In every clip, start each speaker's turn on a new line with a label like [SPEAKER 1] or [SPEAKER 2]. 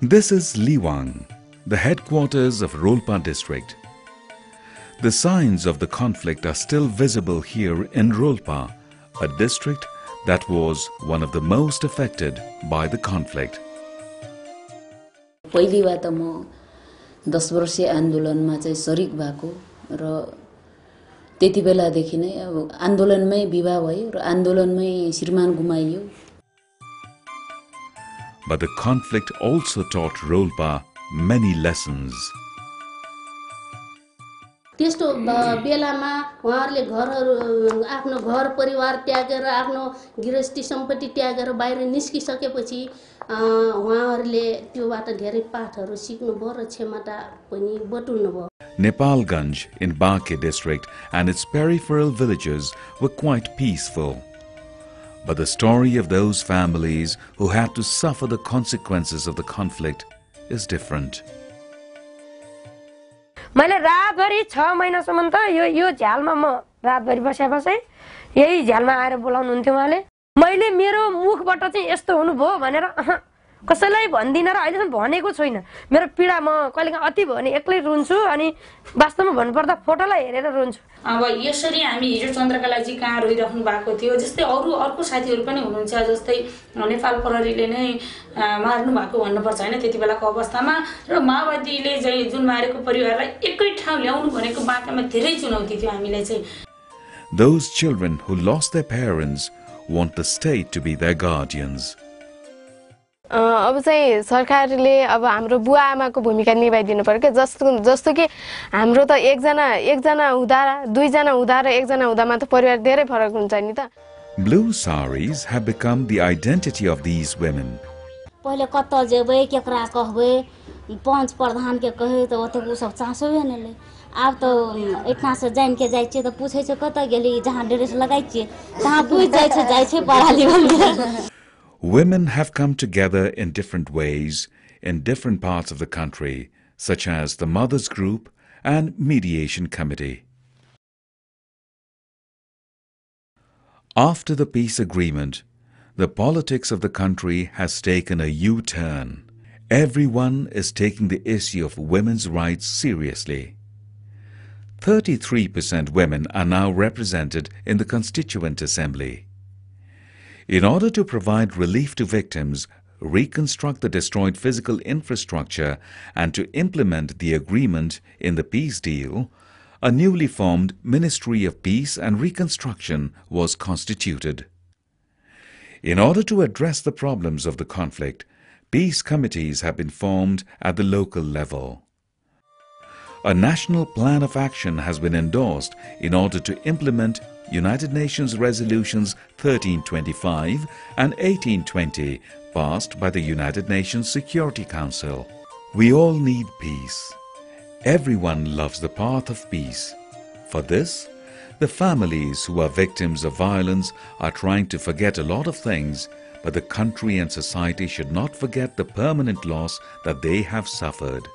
[SPEAKER 1] This is Liwang, the headquarters of Rolpa district. The signs of the conflict are still visible here in Rolpa, a district that was one of the most affected by the conflict.
[SPEAKER 2] पहिली बात त म दस वर्षीय आन्दोलनमा चाहिँ सरिक भएको र त्यति बेलादेखि नै अब आन्दोलनमै विवाह भयो र आन्दोलनमै श्रीमान गुमाइयो
[SPEAKER 1] But the conflict also taught Rolpa many lessons.
[SPEAKER 3] त्यस्तो ब- बेलामा उहाँहरूले घरहरू आफ्नो घर परिवार त्यागेर आफ्नो गृहस्थी सम्पत्ति त्यागेर बाहिर निस्किसकेपछि अ, उहाँहरूले त्योबाट धेरै पाठहरू सिक्नुभयो र क्षमता पनि बटुल्नुभयो
[SPEAKER 1] Nepalganj in Bake district and its peripheral villages were quite peaceful. But the story of those families who had to suffer the consequences of the conflict is different.
[SPEAKER 4] मैले रातभरि छ महिनासम्म त यो यो झ्यालमा म रातभरि बस्या बसेँ यही झ्यालमा आएर बोलाउनुहुन्थ्यो उहाँले मैले मेरो मुखबाट चाहिँ यस्तो हुनुभयो भनेर कसैलाई भन्दिनँ र अहिलेसम्म भनेको छुइनँ मेरो पीडा म कहिलेकाहीँ अति भयो भने एक्लै रुन्छु अनि वास्तवमा भन्नुपर्दा फोटोलाई हेरेर रुन्छु।
[SPEAKER 5] अब यसरी हामी हिजो चन्द्रकलाजी कहाँ रोइराख्नु भएको थियो जस्तै अरू अर्को साथीहरू पनि हुनुहुन्छ जस्तै नेपाल प्रहरीले नै मार्नु भएको भन्नुपर्छ होइन त्यति बेलाको अवस्थामा। र माओवादीले चाहिँ जुन मारेको परिवारलाई एकै ठाउँ ल्याउनु भनेको बाटोमा धेरै चुनौती थियो हामीलाई चाहिँ।
[SPEAKER 1] Those children who lost their parents want the state to be their guardians.
[SPEAKER 6] अब चाहिँ सरकारले अब हाम्रो बुवा आमाको भूमिका निभाइदिनु पर्यो क्या। जस्तो जस्तो कि हाम्रो त एकजना एकजना हुँदा दुईजना हुँदा र एकजना हुँदामा त परिवार धेरै फरक हुन्छ नि त।
[SPEAKER 1] Blue saris have become the identity of these women.
[SPEAKER 7] पहिले कतऽ जेबै केकरा कहबै पञ्च प्रधानके कहै तऽ ओतेक ओसभ चाँसोए नहि लै आब तऽ एहिठामसँ जानिके जाइ छियै तऽ पूछै छै कतऽ गेली जहाँ ड्रेस लगाइ छियै तहाँ बुझि जाइ छै जाइ छै पढ़ा लिखल
[SPEAKER 1] Women have come together in different ways in different parts of the country, such as the Mothers Group and Mediation Committee. After the peace agreement, the politics of the country has taken a U-turn. Everyone is taking the issue of women's rights seriously. 33% women are now represented in the Constituent Assembly. In order to provide relief to victims, reconstruct the destroyed physical infrastructure, and to implement the agreement in the peace deal, a newly formed Ministry of Peace and Reconstruction was constituted. In order to address the problems of the conflict, peace committees have been formed at the local level. A national plan of action has been endorsed in order to implement United Nations Resolutions 1325 and 1820 passed by the United Nations Security Council. We all need peace. Everyone loves the path of peace. For this, the families who are victims of violence are trying to forget a lot of things, but the country and society should not forget the permanent loss that they have suffered.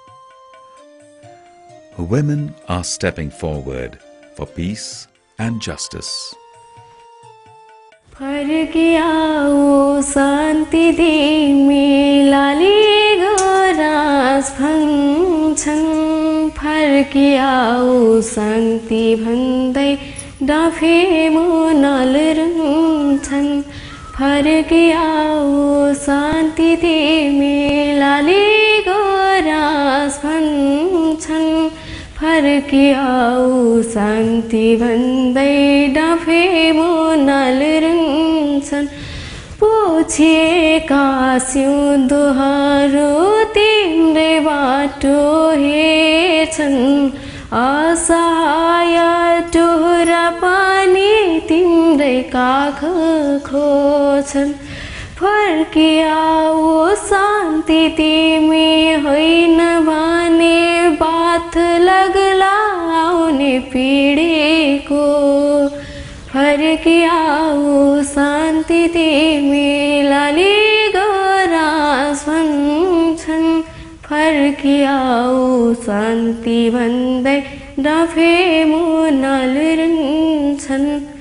[SPEAKER 1] Women are stepping forward for peace and justice.
[SPEAKER 6] फर्किआऊ शान्ति भन्दै डाफे मुनाल रुन्छन् फर्किआऊ शान्ति तिमीलाले गरास फर्किआऊ शान्ति भन्दै डाफे मुनाल रुन्छन् पुछेका सिउँदोहरू तिम्रै बाटो हेर्छन् असहाय टोरा पानी तिम्रै काख खोज्छन् फर्किआऊ शान्ति तिमी होइन भने बाथ लाग्ला पिँढीको फर्किआऊ शान्ति तिमीलाई गरास भन्छन् फर्किआऊ शान्ति भन्दै डाफे मुनाल रुन्छन्